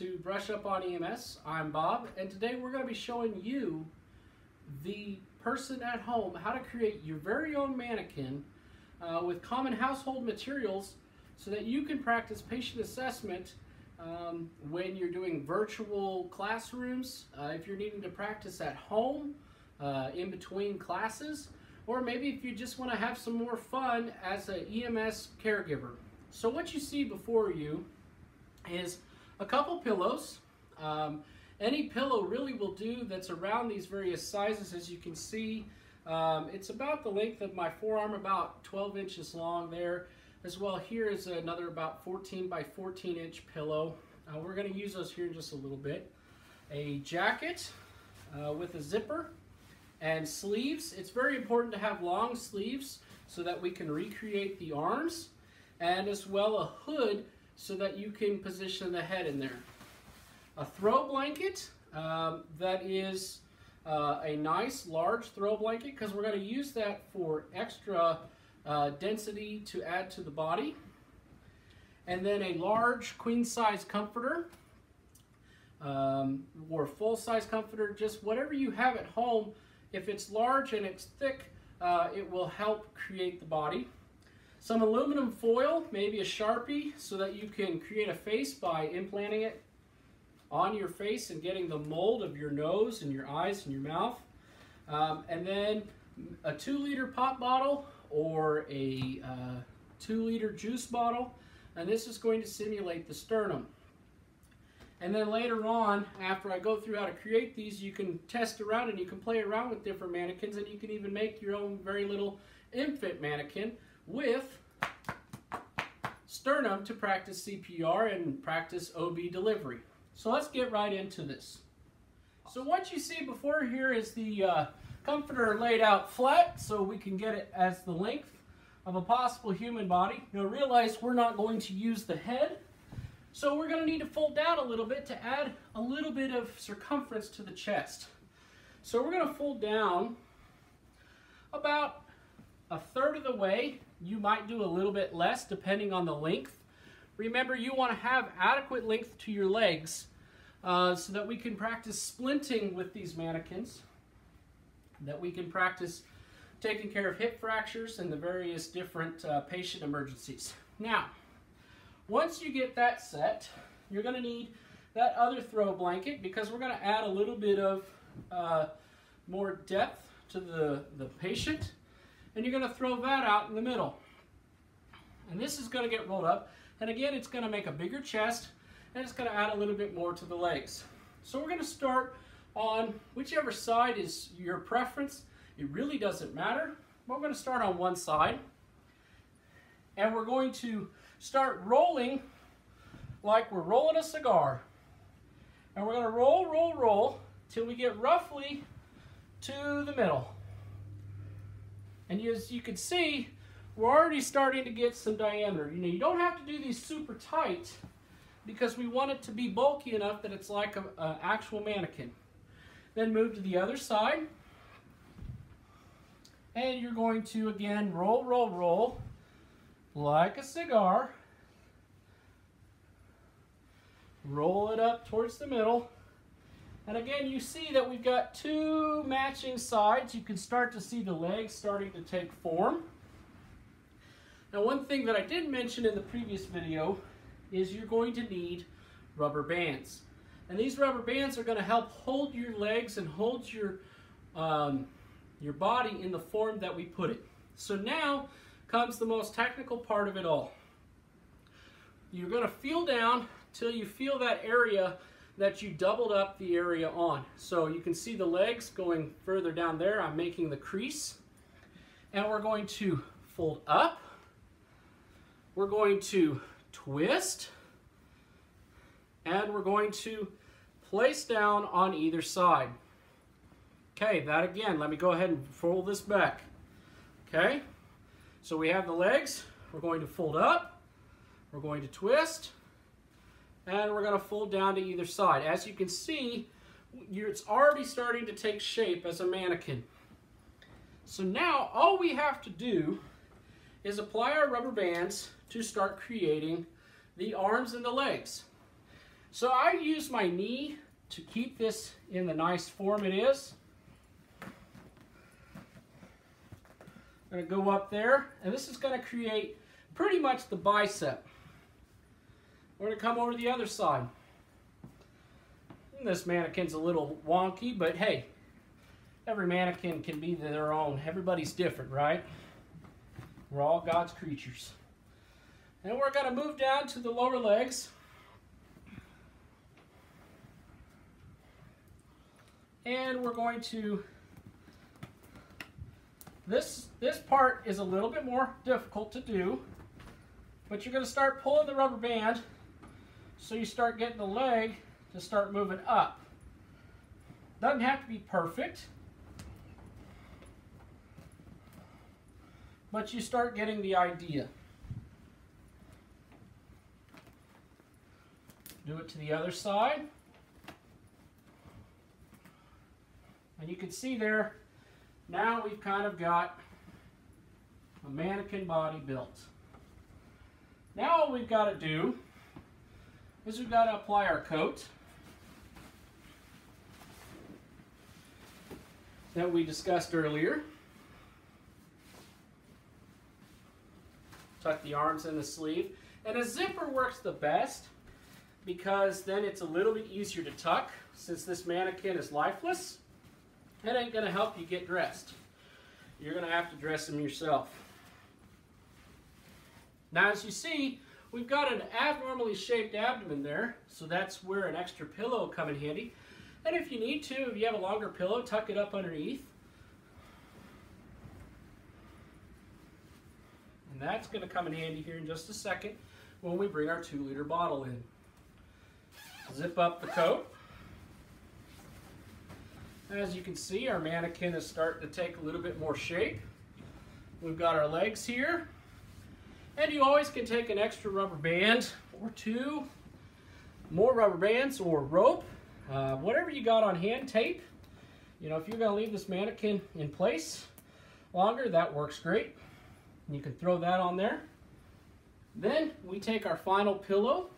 to Brush Up on EMS. I'm Bob, and today we're going to be showing you, the person at home, how to create your very own mannequin uh, with common household materials so that you can practice patient assessment um, when you're doing virtual classrooms, uh, if you're needing to practice at home, uh, in between classes, or maybe if you just want to have some more fun as an EMS caregiver. So what you see before you is a couple pillows. Um, any pillow really will do that's around these various sizes as you can see. Um, it's about the length of my forearm, about 12 inches long there. As well here is another about 14 by 14 inch pillow. Uh, we're going to use those here in just a little bit. A jacket uh, with a zipper and sleeves. It's very important to have long sleeves so that we can recreate the arms and as well a hood so that you can position the head in there. A throw blanket um, that is uh, a nice large throw blanket because we're going to use that for extra uh, density to add to the body. And then a large queen size comforter um, or full size comforter, just whatever you have at home. If it's large and it's thick, uh, it will help create the body. Some aluminum foil, maybe a Sharpie, so that you can create a face by implanting it on your face and getting the mold of your nose and your eyes and your mouth. Um, and then a two liter pop bottle or a uh, two liter juice bottle. And this is going to simulate the sternum. And then later on, after I go through how to create these, you can test around and you can play around with different mannequins and you can even make your own very little infant mannequin with sternum to practice CPR and practice OB delivery. So let's get right into this. So what you see before here is the uh, comforter laid out flat so we can get it as the length of a possible human body. Now realize we're not going to use the head, so we're going to need to fold down a little bit to add a little bit of circumference to the chest. So we're going to fold down about a third of the way. You might do a little bit less depending on the length. Remember, you want to have adequate length to your legs uh, so that we can practice splinting with these mannequins, that we can practice taking care of hip fractures and the various different uh, patient emergencies. Now, once you get that set, you're going to need that other throw blanket because we're going to add a little bit of uh, more depth to the, the patient and you're going to throw that out in the middle. And this is going to get rolled up. And again, it's going to make a bigger chest, and it's going to add a little bit more to the legs. So we're going to start on whichever side is your preference. It really doesn't matter. But we're going to start on one side. And we're going to start rolling like we're rolling a cigar. And we're going to roll, roll, roll till we get roughly to the middle. And as you can see, we're already starting to get some diameter. You know, you don't have to do these super tight because we want it to be bulky enough that it's like an actual mannequin. Then move to the other side. And you're going to, again, roll, roll, roll like a cigar. Roll it up towards the middle. And again, you see that we've got two matching sides. You can start to see the legs starting to take form. Now, one thing that I did mention in the previous video is you're going to need rubber bands. And these rubber bands are going to help hold your legs and hold your, um, your body in the form that we put it. So now comes the most technical part of it all. You're going to feel down till you feel that area that you doubled up the area on. So you can see the legs going further down there. I'm making the crease. And we're going to fold up. We're going to twist. And we're going to place down on either side. Okay, that again, let me go ahead and fold this back. Okay, so we have the legs. We're going to fold up. We're going to twist and we're going to fold down to either side. As you can see, it's already starting to take shape as a mannequin. So now all we have to do is apply our rubber bands to start creating the arms and the legs. So I use my knee to keep this in the nice form it is. I'm going to go up there, and this is going to create pretty much the bicep. We're going to come over to the other side. And this mannequin's a little wonky, but hey, every mannequin can be their own. Everybody's different, right? We're all God's creatures. And we're going to move down to the lower legs. And we're going to this, this part is a little bit more difficult to do, but you're going to start pulling the rubber band so you start getting the leg to start moving up. Doesn't have to be perfect, but you start getting the idea. Do it to the other side. And you can see there, now we've kind of got a mannequin body built. Now all we've got to do is we've got to apply our coat that we discussed earlier. Tuck the arms in the sleeve. And a zipper works the best because then it's a little bit easier to tuck since this mannequin is lifeless. That ain't going to help you get dressed. You're going to have to dress them yourself. Now, as you see, we've got an abnormally shaped abdomen there, so that's where an extra pillow will come in handy. And if you need to, if you have a longer pillow, tuck it up underneath. And that's going to come in handy here in just a second when we bring our two liter bottle in. Zip up the coat. As you can see, our mannequin is starting to take a little bit more shape. We've got our legs here. And you always can take an extra rubber band or two, more rubber bands or rope, uh, whatever you got on hand, tape. You know, if you're gonna leave this mannequin in place longer, that works great. You can throw that on there. Then we take our final pillow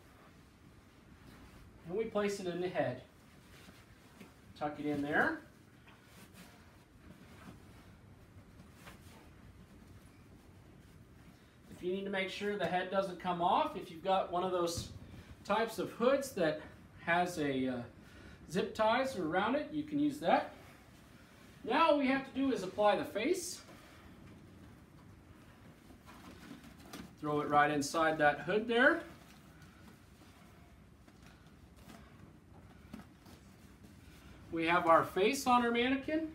and we place it in the head tuck it in there. You need to make sure the head doesn't come off, if you've got one of those types of hoods that has a uh, zip ties around it, you can use that. Now all we have to do is apply the face. Throw it right inside that hood there. We have our face on our mannequin.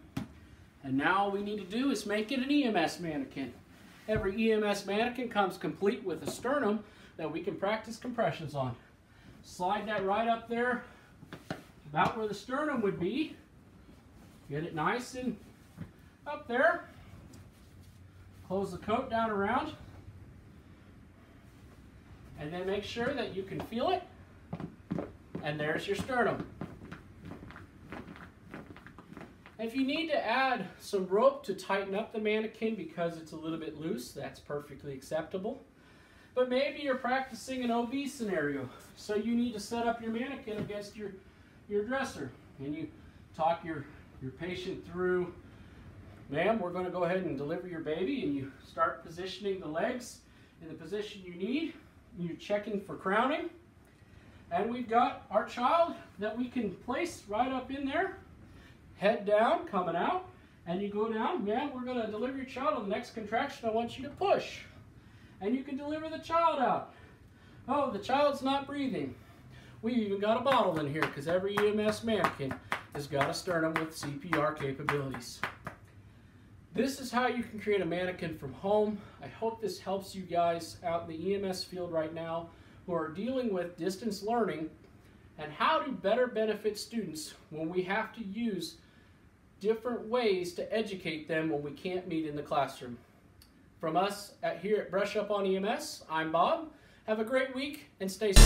And now all we need to do is make it an EMS mannequin. Every EMS mannequin comes complete with a sternum that we can practice compressions on. Slide that right up there, about where the sternum would be. Get it nice and up there. Close the coat down around. And then make sure that you can feel it. And there's your sternum. If you need to add some rope to tighten up the mannequin because it's a little bit loose, that's perfectly acceptable. But maybe you're practicing an OB scenario, so you need to set up your mannequin against your, your dresser. And you talk your, your patient through, ma'am, we're going to go ahead and deliver your baby, and you start positioning the legs in the position you need. You're checking for crowning. And we've got our child that we can place right up in there head down, coming out, and you go down, man, we're going to deliver your child on the next contraction. I want you to push. And you can deliver the child out. Oh, the child's not breathing. We even got a bottle in here because every EMS mannequin has got a sternum with CPR capabilities. This is how you can create a mannequin from home. I hope this helps you guys out in the EMS field right now who are dealing with distance learning and how to better benefit students when we have to use different ways to educate them when we can't meet in the classroom. From us at here at Brush Up on EMS, I'm Bob. Have a great week and stay safe.